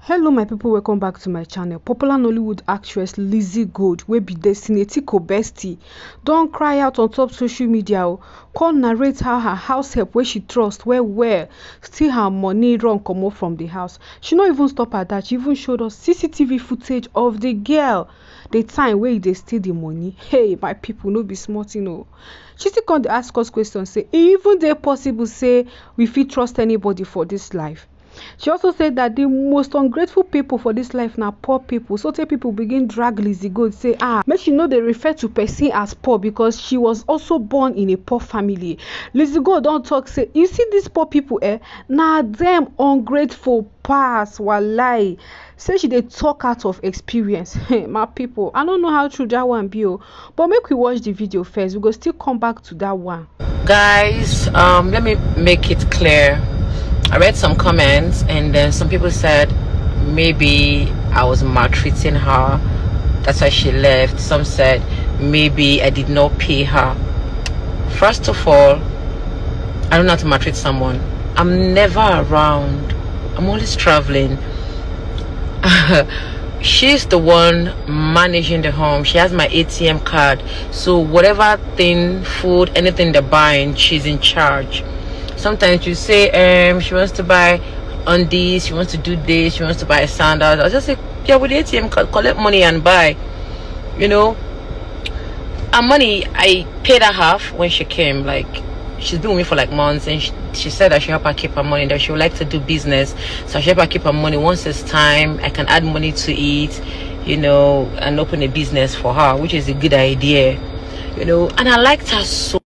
hello my people. Welcome back to my channel. Popular nollywood actress lizzie gold wey be destiny etiko bestie don cry out on top social media o come narrate how her house help wey she trust well well. Steal her money run comot from the house. She no even stop at that. She even showed us cctv footage of the girl the time wey e dey steal the money. Hey my people no be small thing o she still come dey ask us questions say e even dey possible say we fit trust anybody for this life she also said that the most ungrateful people for this life na poor people. So tey people begin drag lizzie gold say ah make she no dey refer to person as poor because she was also born in a poor family. Lizzie gold don talk say you see these poor people eh? Na dem ungrateful pass walai say she dey talk out of experience. My people i no know how true that one be o but make we watch the video first. We go still come back to that one. guys um let me make it clear I read some comments and then some people said maybe I was maltreating her. That's why she left. Some said maybe I did not pay her. First of all, I don't know how to maltreat someone. I'm never around. I'm always traveling. She's the one managing the home. She has my ATM card. So whatever thing, food, anything they're buying, she's in charge sometimes you say um she wants to buy on this she wants to do this she wants to buy a sandals. I just say yeah with the atm collect money and buy. You know? And money i paid her half when she came like she's been with me for like months and she, she said i should help her keep her money that she would like to do business. So i should help her keep her money. Once it's time i can add money to it you know and open a business for her which is a good idea. You know? And i liked her so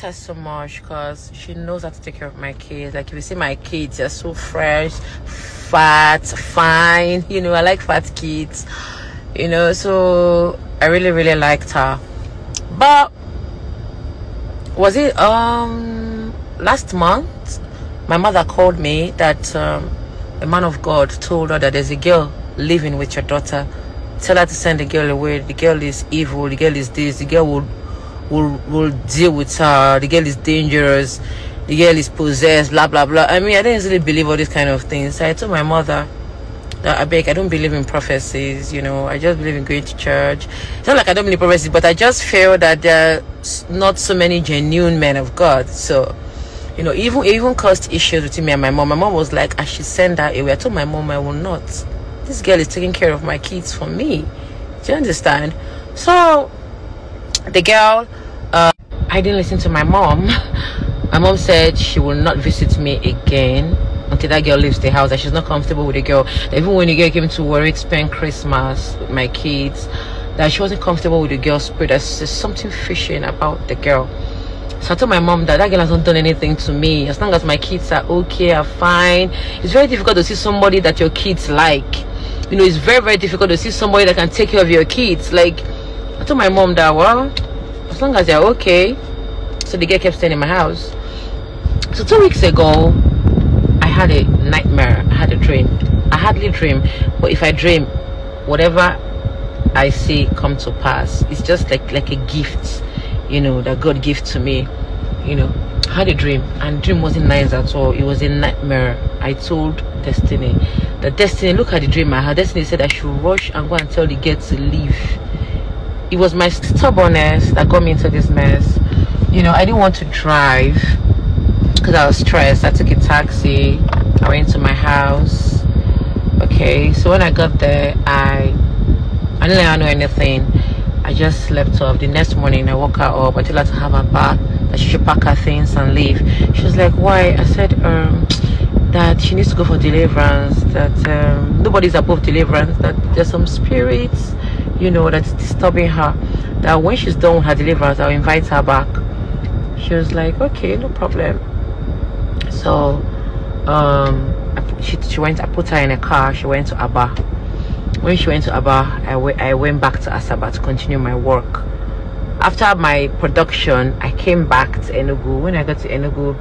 her so much because she knows how to take care of my kids. Like if you see my kids, they're so fresh, fat, fine. You know, I like fat kids. You know, so I really, really liked her. But was it um last month? My mother called me that um, a man of God told her that there's a girl living with your daughter. Tell her to send the girl away. The girl is evil. The girl is this. The girl will will will deal with her. The girl is dangerous. The girl is possessed. Blah blah blah. I mean, I didn't really believe all these kind of things. So I told my mother that I beg, I don't believe in prophecies. You know, I just believe in going to church. It's not like I don't believe prophecies, but I just feel that there are not so many genuine men of God. So. You know, even even caused issues between me and my mom. My mom was like, I should send her away. I told my mom I will not. This girl is taking care of my kids for me. Do you understand? So the girl i didn't listen to my mom my mom said she will not visit me again until that girl leaves the house that she's not comfortable with the girl even when the girl came to work spend christmas with my kids that she wasn't comfortable with the girl's spirit there's, there's something fishy about the girl so I told my mom that that girl hasn't done anything to me. As long as my kids are okay, are fine. It's very difficult to see somebody that your kids like. You know, it's very, very difficult to see somebody that can take care of your kids. Like, I told my mom that, well, as long as they're okay. So the girl kept staying in my house. So two weeks ago, I had a nightmare. I had a dream. I hardly dream, but if I dream, whatever I see come to pass. It's just like like a gift, you know, that God gave to me. You know, I had a dream, and dream wasn't nice at all. It was a nightmare. I told Destiny, the Destiny, look at the dream I had. Destiny said I should rush and go and tell the girl to leave it was my stubbornness that got me into this mess. You know i didn't want to drive because i was stressed. I took a taxi. I went to my house. Okay so when i got there i i didn't know anything. I just slept off. The next morning i woke her up. I told her to have a bath that she should pack her things and leave. She was like why? I said um that she needs to go for deliverance that um, nobody's above deliverance that there's some spirits you know that's disturbing her that when she's done with her deliverance i'll invite her back. She was like okay no problem. So um she, she went i put her in a car she went to Aba when she went to Aba I, I went back to asaba to continue my work. After my production i came back to enugu. When i got to enugu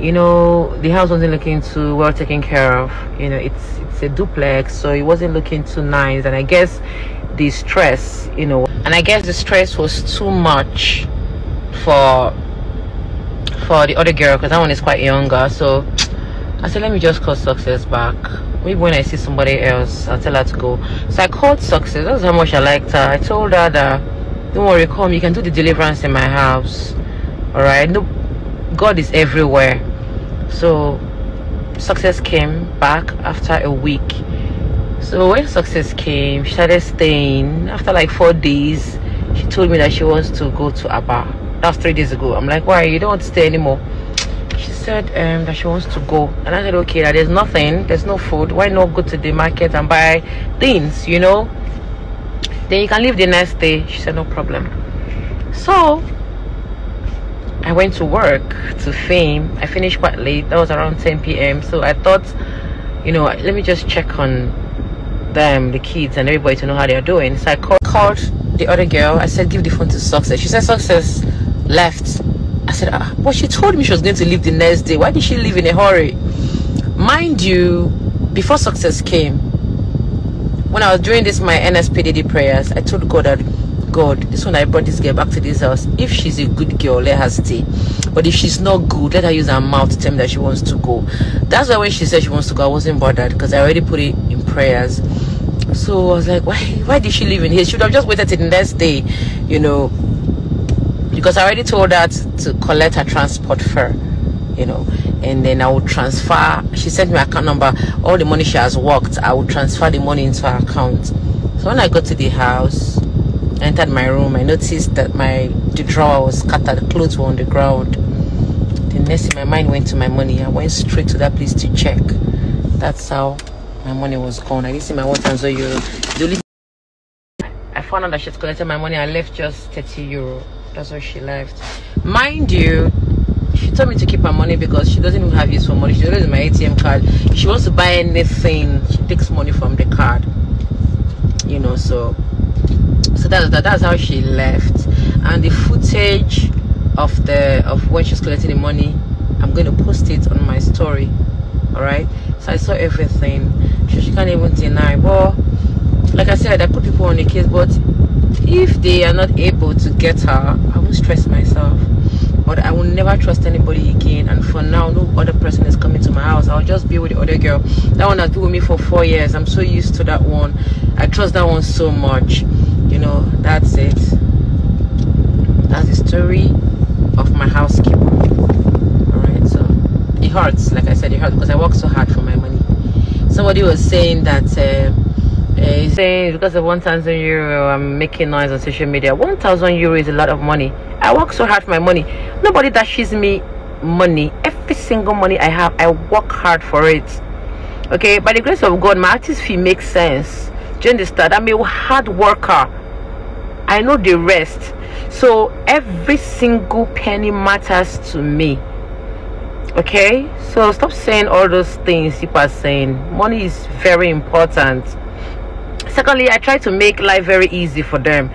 you know the house wasn't looking too well taken care of you know it's it's a duplex so it wasn't looking too nice and i guess the stress you know and i guess the stress was too much for for the other girl because that one is quite younger so I said, let me just call success back. Maybe when I see somebody else, I'll tell her to go. So I called success. That's how much I liked her. I told her that, don't worry, come. You can do the deliverance in my house. All right. No, God is everywhere. So success came back after a week. So when success came, she started staying. After like four days, she told me that she wants to go to Aba. That was three days ago. I'm like, why? You don't want to stay anymore? She said um, that she wants to go. And I said, okay, that there's nothing, there's no food. Why not go to the market and buy things, you know? Then you can leave the next day. She said, no problem. So I went to work to fame. I finished quite late. That was around 10 p.m. So I thought, you know, let me just check on them, the kids, and everybody to know how they're doing. So I called, called the other girl. I said, give the phone to Success. She said, Success left. I said, ah, but she told me she was going to leave the next day. Why did she leave in a hurry? Mind you, before Success came, when I was doing this, my NSPPD prayers, I told God that God, this one I brought this girl back to this house. If she's a good girl, let her stay. But if she's not good, let her use her mouth to tell me that she wants to go. That's why when she said she wants to go, I wasn't bothered because I already put it in prayers. So I was like, why why did she leave in here? She should have just waited till the next day, you know. Because I already told her to, to collect her transport fare, you know and then I will transfer. She sent me account number. All the money she has worked, I will transfer the money into her account. So when I got to the house, entered my room, I noticed that my the drawer was scattered, clothes were on the ground. The next thing my mind went to my money. I went straight to that place to check. That's how my money was gone. I didn't see my 1,000 euro. The only I found out that she had collected my money. I left just 30 euro. That's what she left. Mind you, she told me to keep her money because she doesn't even have use for money. She doesn't my ATM card. If she wants to buy anything, she takes money from the card. You know, so so that's that, that's how she left. And the footage of the of when she's collecting the money i'm going to post it on my story all right so i saw everything. She, she can't even deny but like i said i put people on the case but if they are not able to get her i won't stress myself. But i will never trust anybody again and for now no other person is coming to my house. I'll just be with the other girl. That one has been with me for four years. I'm so used to that one. I trust that one so much you know that's it. That's the story of my housekeeper. All right so it hurts like i said it hurts because i work so hard for my money. Somebody was saying that uh, uh, saying because of 1000 euro i'm making noise on social media. 1000 euro is a lot of money. I work so hard for my money. Nobody dashes me money. Every single money i have i work hard for it. Okay by the grace of god my artist fee makes sense understand i'm a hard worker I know the rest. So every single penny matters to me. Okay? So stop saying all those things people are saying. Money is very important. Secondly, I try to make life very easy for them.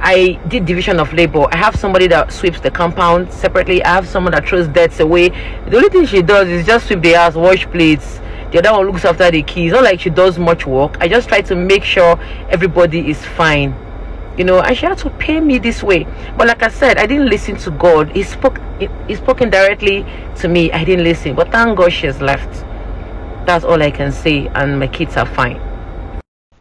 I did division of labor. I have somebody that sweeps the compound separately. I have someone that throws debts away. The only thing she does is just sweep the house, wash plates. The other one looks after the kids Not like she does much work. I just try to make sure everybody is fine. You know and she had to pay me this way. But like i said i didn't listen to god. He spoke he spoken directly to me. I didn't listen. But thank god she has left. That's all i can say. And my kids are fine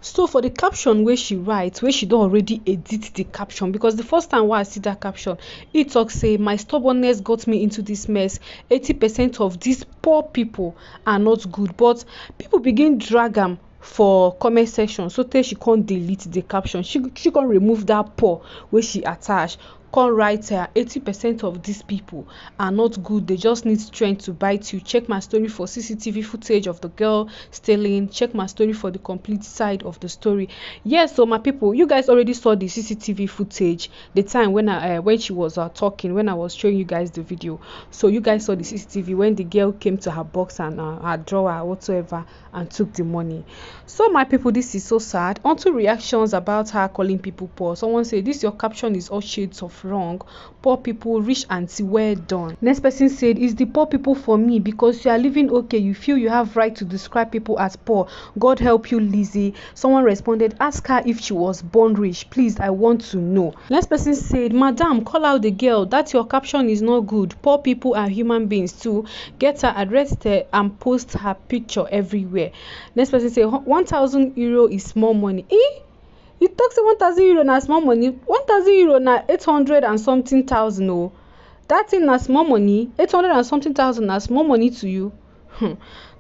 so for the caption where she writes where she don't already edit the caption because the first time why i see that caption e talk say my stubbornness got me into this mess. 80 percent of these poor people are not good. But people begin drag am for comment section. So tey she come delete the caption. She she come remove that poor wey she attach come write uh, 80 percent of these people are not good. They just need strength to bite you. Check my story for cctv footage of the girl stealing. Check my story for the complete side of the story. Yes so my people you guys already saw the cctv footage the time when i uh, when she was uh, talking when i was showing you guys the video. So you guys saw the cctv when the girl came to her box and uh, her drawer whatsoever and took the money. So my people this is so sad. Onto reactions about her calling people poor. Someone said this your caption is all shades of wrong. Poor people rich auntie well done. Next person said is the poor people for me? Because you are living okay. You feel you have right to describe people as poor. God help you lizzie. Someone responded ask her if she was born rich. Please i want to know. Next person said madam call out the girl. That your caption is not good. Poor people are human beings too. Get her arrested and post her picture everywhere. Next person say 1000 euro is small money. Eh you talk say 1000 euro na small money 1000 euro na 800 and something thousand oh that thing na small money 800 and something thousand na small money to you. Hmm.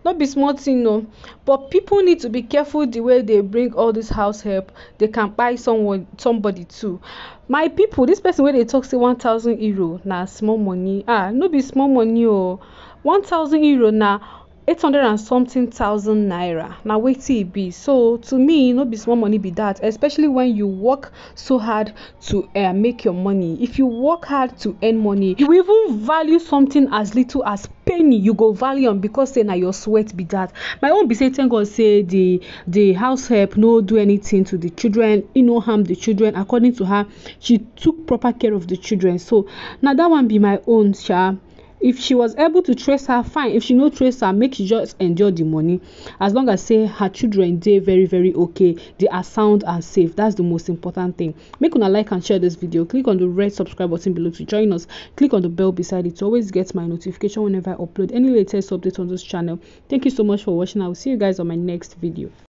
no be small thing o. But people need to be careful the way they bring all this house help. They can buy someone somebody too. My people this person wey dey talk say 1000 euro na small money. Ah no be small money o. 1000 euro na 800 and something thousand naira. Na wetin e be. So to me no be small money be that especially when you work so hard to uh, make your money. If you work hard to earn money you even value something as little as penny you go value am because say na your sweat be that. My own be say thank god say the the house help no do anything to the children. E no harm the children. According to her she took proper care of the children. So na that one be my own sha if she was able to trace her fine. If she no trace her make she just endure the money. As long as say her children dey very very okay they are sound and safe. That's the most important thing. Make una like and share this video. Click on the red subscribe button below to join us. Click on the bell beside it to always get my notification whenever i upload any latest update on this channel. Thank you so much for watching. I will see you guys on my next video